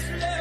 has left.